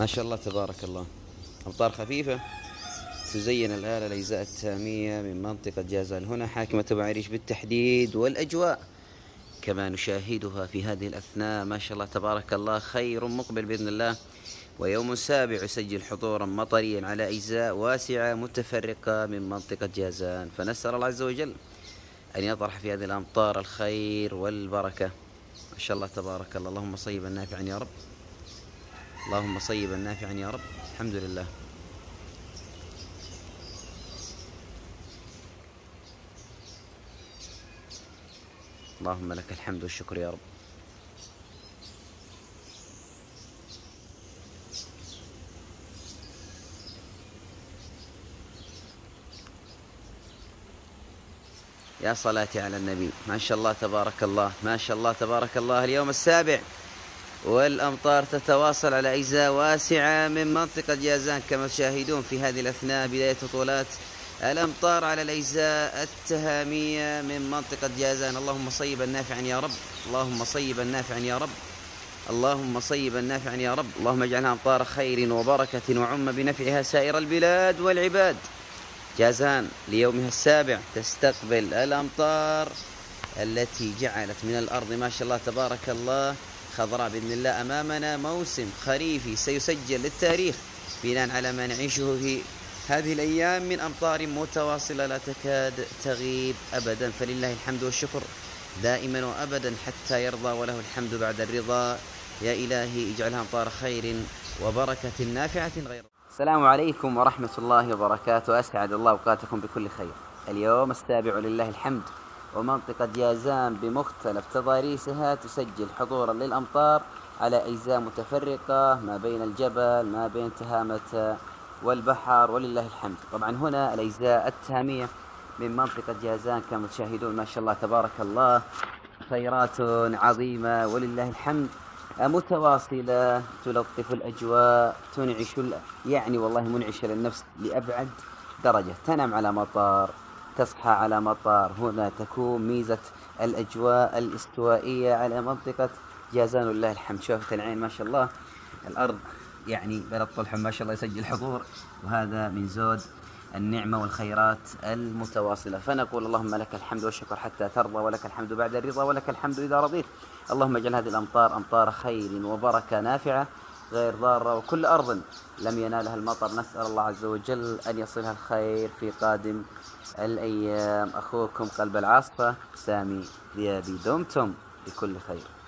ما شاء الله تبارك الله. أمطار خفيفة. تزين الآلة الأجزاء التامية من منطقة جازان. هنا حاكمة بعريش بالتحديد والأجواء. كما نشاهدها في هذه الأثناء. ما شاء الله تبارك الله. خير مقبل بإذن الله. ويوم سابع يسجل حضورا مطريا على أجزاء واسعة متفرقة من منطقة جازان. فنسأل الله عز وجل أن يطرح في هذه الأمطار الخير والبركة. ما شاء الله تبارك الله. اللهم صيبا نافعا يا رب. اللهم صيبا نافعا يا رب. الحمد لله. اللهم لك الحمد والشكر يا رب. يا صلاتي على النبي. ما شاء الله تبارك الله. ما شاء الله تبارك الله. اليوم السابع. والأمطار تتواصل على أجزاء واسعة من منطقة جازان كما تشاهدون في هذه الأثناء بداية هطولات الأمطار على الأجزاء التهامية من منطقة جازان. اللهم صيبا نافعا يا رب اللهم صيبا نافعا يا رب اللهم صيبا نافعا يا رب. اللهم اجعلها أمطار خير وبركة وعم بنفعها سائر البلاد والعباد. جازان ليومها السابع تستقبل الأمطار التي جعلت من الأرض. ما شاء الله تبارك الله. خضراء بإذن الله أمامنا موسم خريفي سيسجل للتاريخ بناء على ما نعيشه في هذه الأيام من أمطار متواصلة لا تكاد تغيب أبدا. فلله الحمد والشكر دائما وأبدا حتى يرضى وله الحمد بعد الرضا. يا إلهي اجعلها أمطار خير وبركة نافعة غير. السلام عليكم ورحمة الله وبركاته. أسعد الله أوقاتكم بكل خير. اليوم السابع لله الحمد. ومنطقة جازان بمختلف تضاريسها تسجل حضورا للأمطار على أجزاء متفرقة ما بين الجبل ما بين تهامة والبحر ولله الحمد. طبعا هنا الأجزاء التهامية من منطقة جازان كما تشاهدون ما شاء الله تبارك الله. خيرات عظيمة ولله الحمد. متواصلة تلطف الأجواء تنعش يعني والله منعشة للنفس لأبعد درجة. تنام على مطار. تصحى على مطار. هنا تكون ميزة الأجواء الاستوائية على منطقة جازان ولله الحمد. شوفت العين ما شاء الله. الأرض يعني بلد طلحة ما شاء الله يسجل حضور. وهذا من زود النعمة والخيرات المتواصلة. فنقول اللهم لك الحمد والشكر حتى ترضى ولك الحمد بعد الرضا ولك الحمد إذا رضيت. اللهم اجعل هذه الأمطار أمطار خير وبركة نافعة. غير ضارة وكل أرض لم ينالها المطر. نسأل الله عز وجل أن يصلها الخير في قادم الأيام. أخوكم قلب العاصفة سامي ذيابي دمتم بكل خير.